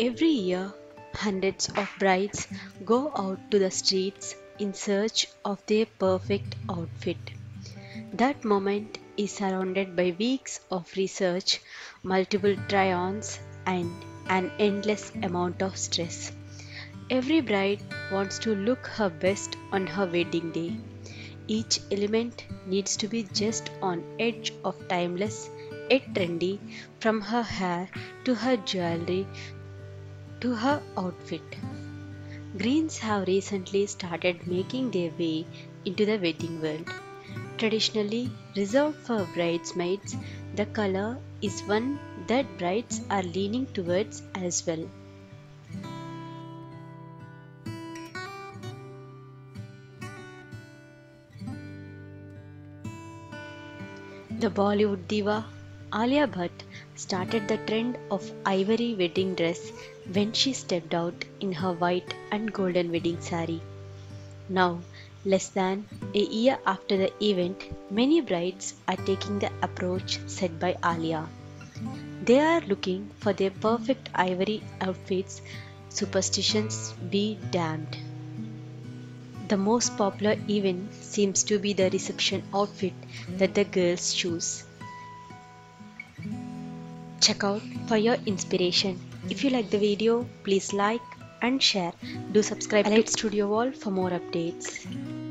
Every year, hundreds of brides go out to the streets in search of their perfect outfit. That moment is surrounded by weeks of research, multiple try ons, and an endless amount of stress. Every bride wants to look her best on her wedding day. Each element needs to be just on edge of timeless yet trendy from her hair to her jewelry to her outfit. Greens have recently started making their way into the wedding world. Traditionally reserved for bridesmaids, the color is one that brides are leaning towards as well. The Bollywood diva Alia Bhatt started the trend of ivory wedding dress when she stepped out in her white and golden wedding sari. Now, less than a year after the event, many brides are taking the approach set by Alia. They are looking for their perfect ivory outfits, superstitions be damned. The most popular event seems to be the reception outfit that the girls choose. Check out for your inspiration. If you like the video, please like and share. Do subscribe to Studio Wall for more updates.